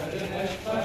Judge